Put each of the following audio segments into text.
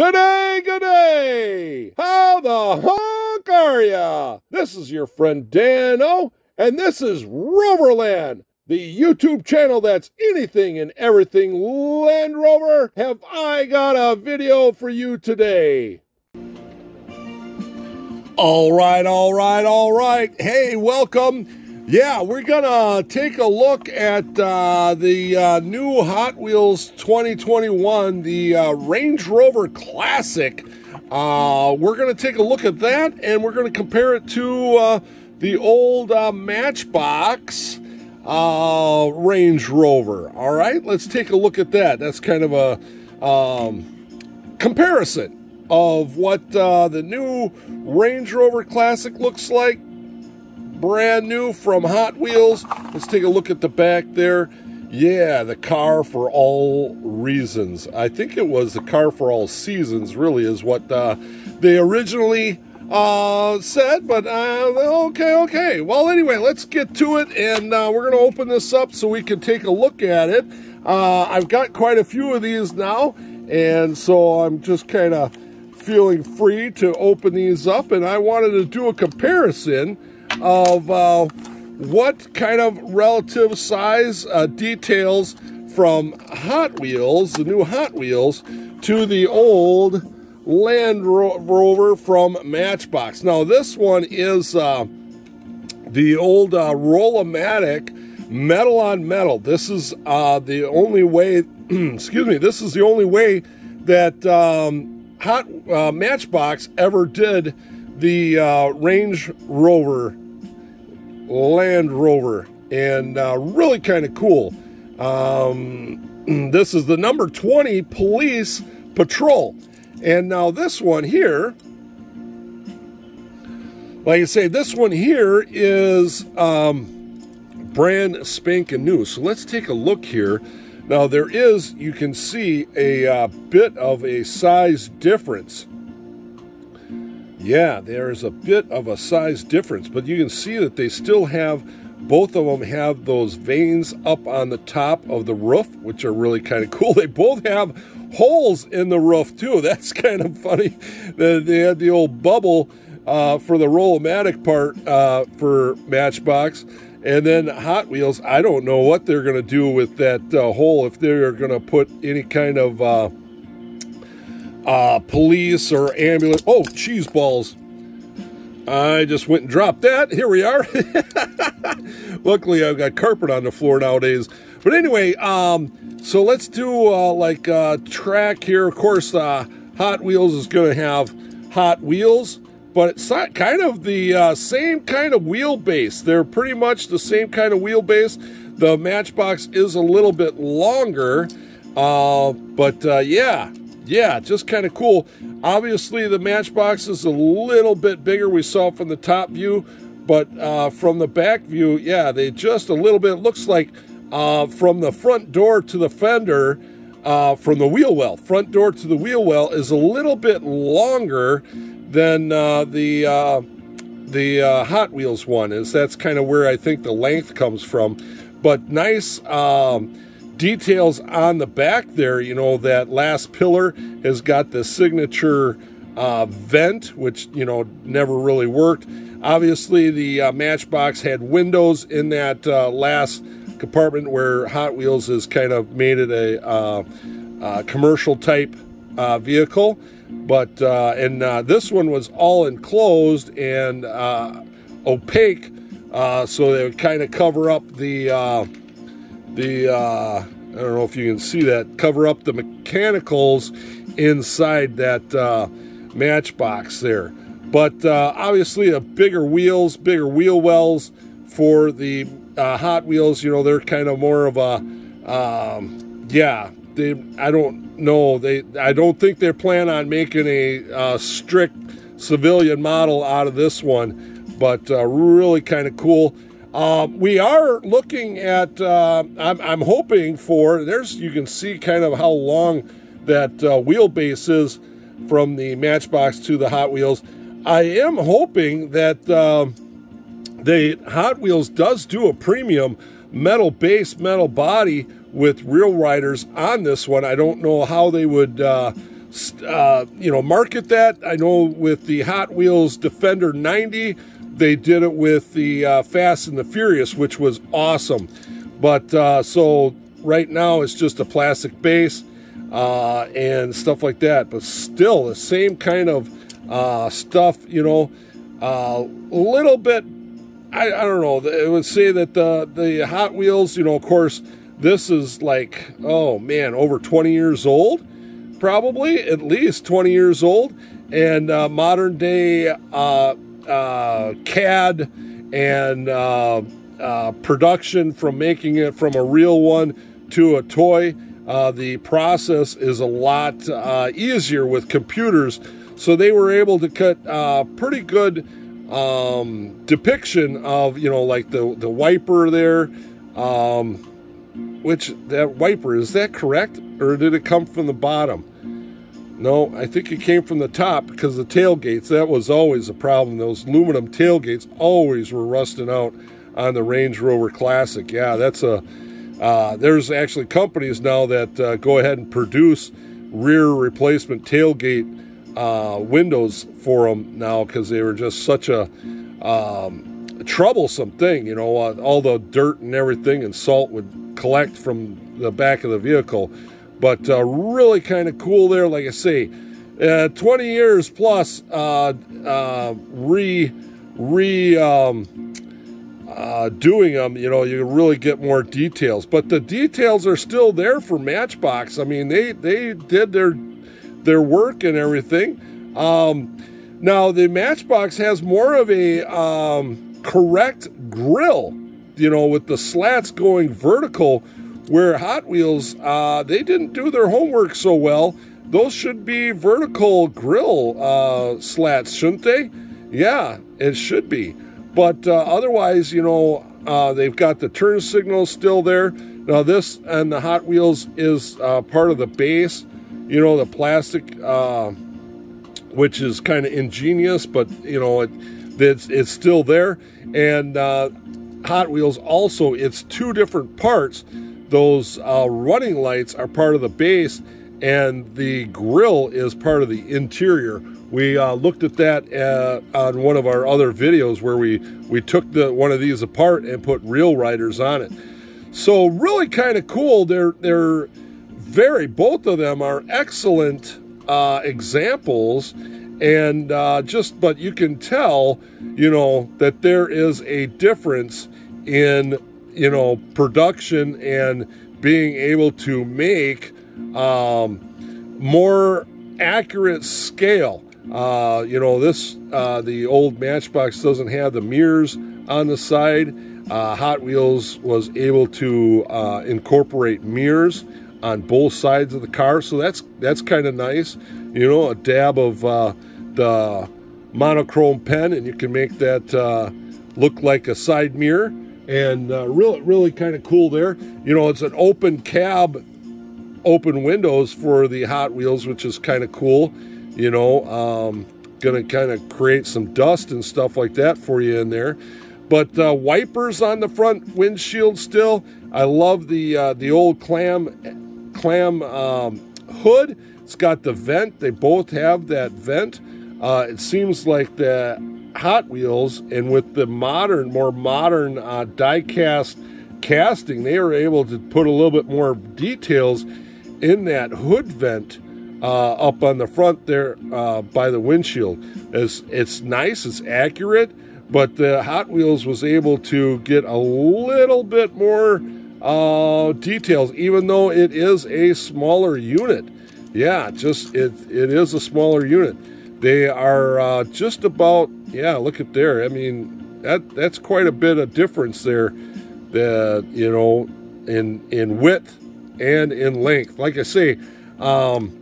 Good day, good day! How the honk are ya? This is your friend Dano, and this is Roverland, the YouTube channel that's anything and everything Land Rover. Have I got a video for you today? All right, all right, all right. Hey, welcome. Yeah, we're gonna take a look at uh, the uh, new Hot Wheels 2021, the uh, Range Rover Classic. Uh, we're gonna take a look at that, and we're gonna compare it to uh, the old uh, Matchbox Range Rover. All right, let's take a look at that. That's kind of a um, comparison of what the new Range Rover Classic looks like brand new from Hot Wheels. Let's take a look at the back there. Yeah, the car for all reasons. I think it was the car for all seasons, really, is what uh, they originally uh, said. But uh, okay, okay. Well, anyway, let's get to it, and uh, we're going to open this up so we can take a look at it. Uh, I've got quite a few of these now, and so I'm just kind of feeling free to open these up, and I wanted to do a comparison of uh, what kind of relative size uh, details from Hot Wheels, the new Hot Wheels, to the old Land Rover from Matchbox. Now, this one is uh, the old uh, Roll-O-Matic metal on metal. This is uh, the only way, excuse me, this is the only way that um, Hot uh, Matchbox ever did the uh, Range Rover Land Rover, and uh, really kind of cool. Um, this is the number 20 Police Patrol. And now this one here, like I say, this one here is um, brand spanking new. So let's take a look here. Now there is, you can see a uh, bit of a size difference. Yeah, there's a bit of a size difference, but you can see that they still have, both of them have those veins up on the top of the roof, which are really kind of cool. They both have holes in the roof too. That's kind of funny. They had the old bubble uh, for the Roll-O-Matic part uh, for Matchbox. And then Hot Wheels, I don't know what they're going to do with that uh, hole, if they're going to put any kind of uh, police or ambulance. Oh, cheese balls. I just went and dropped that. Here we are. Luckily, I've got carpet on the floor nowadays. But anyway, um, so let's do uh, like uh, track here. Of course, uh, Hot Wheels is going to have Hot Wheels, but it's not kind of the uh, same kind of wheelbase. They're pretty much the same kind of wheelbase. The Matchbox is a little bit longer, uh, but uh, yeah, yeah, just kind of cool. Obviously, the Matchbox is a little bit bigger. We saw from the top view, but uh, from the back view, yeah, they just a little bit. looks like uh, from the front door to the fender, uh, from the wheel well, front door to the wheel well is a little bit longer than uh, the uh, the uh, Hot Wheels one. Is that's kind of where I think the length comes from, but nice. Um, details on the back there, you know, that last pillar has got the signature uh, vent, which, you know, never really worked. Obviously, the uh, Matchbox had windows in that uh, last compartment where Hot Wheels has kind of made it a uh, uh, commercial type uh, vehicle. But, and this one was all enclosed and opaque, so they would kind of cover up the the uh, I don't know if you can see that cover up the mechanicals inside that uh, matchbox there. But uh, obviously a bigger wheels bigger wheel wells for the uh, Hot Wheels you know they're kind of more of a um, yeah they I don't know they I don't think they plan on making a uh, strict civilian model out of this one but uh, really kind of cool uh, we are looking at, uh, I'm, I'm, hoping for, there's, you can see kind of how long that uh, wheelbase is from the Matchbox to the Hot Wheels. I am hoping that um, the Hot Wheels does do a premium metal base, metal body with real riders on this one. I don't know how they would uh, uh, you know, market that. I know with the Hot Wheels Defender 90, they did it with the uh, Fast and the Furious, which was awesome. But uh, so right now it's just a plastic base uh, and stuff like that. But still, the same kind of uh, stuff, you know, a little bit. I, I don't know. It would say that the the Hot Wheels, you know, of course, this is like, oh man, over 20 years old, probably at least 20 years old, and uh, modern day uh, uh, CAD and uh, uh, production from making it from a real one to a toy. The process is a lot easier with computers, so they were able to cut pretty good um, depiction of you know like the the wiper there. Um, which that wiper is that correct or did it come from the bottom no i think it came from the top because the tailgates that was always a problem those aluminum tailgates always were rusting out on the range rover classic yeah that's a uh, there's actually companies now that uh, go ahead and produce rear replacement tailgate uh, windows for them now because they were just such a um, troublesome thing you know uh, all the dirt and everything and salt would collect from the back of the vehicle. But uh, really kind of cool there, like I say. Uh, 20 years plus uh, uh re re um, uh, doing them, you know, you really get more details. But the details are still there for Matchbox. I mean, they they did their their work and everything. Um, now the Matchbox has more of a um, correct grill you know, with the slats going vertical, where Hot Wheels, uh, they didn't do their homework so well. Those should be vertical grill uh, slats, shouldn't they? Yeah, it should be. But uh, otherwise, you know, uh, they've got the turn signals still there. Now, this and the Hot Wheels is uh, part of the base, you know, the plastic, uh, which is kind of ingenious, but, you know, it, it's, it's still there. And Hot Wheels also, it's two different parts. Those uh, running lights are part of the base, and the grill is part of the interior. We uh, looked at that uh, on one of our other videos where we, we took the one of these apart and put real riders on it. So really kind of cool. They're, they're very, both of them are excellent uh, examples and uh, just but you can tell you know that there is a difference in you know production and being able to make um, more accurate scale. Uh, you know this uh, the old matchbox doesn't have the mirrors on the side. Uh, hot wheels was able to uh, incorporate mirrors on both sides of the car. So that's that's kind of nice. You know a dab of uh, the monochrome pen and you can make that uh, look like a side mirror and uh, really really kind of cool there. You know it's an open cab open windows for the hot wheels which is kind of cool you know um, gonna kind of create some dust and stuff like that for you in there. But uh, wipers on the front windshield still. I love the uh, the old clam clam um, hood. It's got the vent. They both have that vent. Uh, it seems like the Hot Wheels and with the modern, more modern uh, die-cast casting, they were able to put a little bit more details in that hood vent uh, up on the front there uh, by the windshield. It's, it's nice, it's accurate, but the Hot Wheels was able to get a little bit more uh, details, even though it is a smaller unit. Yeah, just it, it is a smaller unit. They are uh, just about, yeah, look at there. I mean, that that's quite a bit of difference there, that, you know, in, in width and in length. Like I say, um,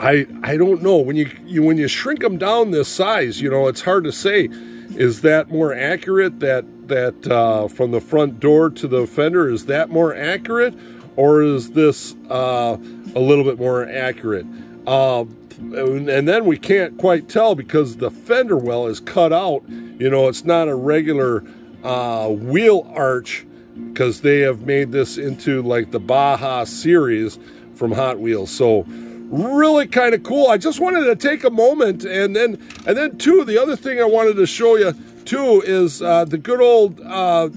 I I don't know when you, you when you shrink them down this size, you know, it's hard to say. Is that more accurate? That that uh, from the front door to the fender is that more accurate, or is this uh, a little bit more accurate? Uh, and then we can't quite tell because the fender well is cut out. You know, it's not a regular uh, wheel arch because they have made this into like the Baja series from Hot Wheels. So really kind of cool. I just wanted to take a moment and then and then too the other thing I wanted to show you too is uh, the good old uh,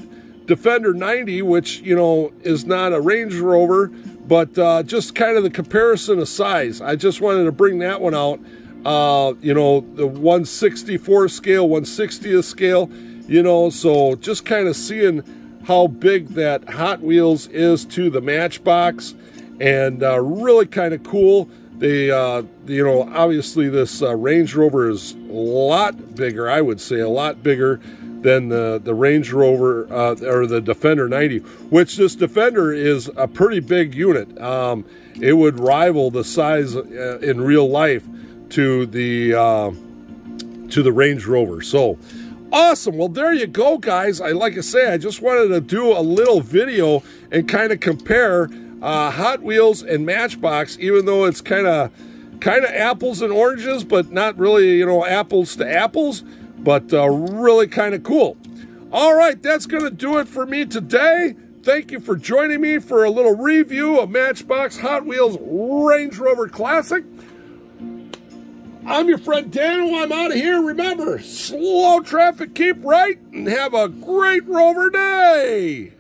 Defender 90, which you know is not a Range Rover, but uh, just kind of the comparison of size. I just wanted to bring that one out. Uh, you know, the 164 scale, 160th scale, you know, so just kind of seeing how big that Hot Wheels is to the Matchbox and uh, really kind of cool. They, uh, you know, obviously this uh, Range Rover is a lot bigger, I would say, a lot bigger than the, the Range Rover uh, or the Defender 90, which this Defender is a pretty big unit. Um, it would rival the size uh, in real life to the uh, to the Range Rover. So awesome. Well, there you go, guys. I like I say, I just wanted to do a little video and kind of compare uh, Hot Wheels and Matchbox, even though it's kind of kind of apples and oranges, but not really, you know, apples to apples, but uh, really kind of cool. All right, that's going to do it for me today. Thank you for joining me for a little review of Matchbox Hot Wheels Range Rover Classic. I'm your friend Daniel. I'm out of here. Remember, slow traffic, keep right, and have a great Rover day.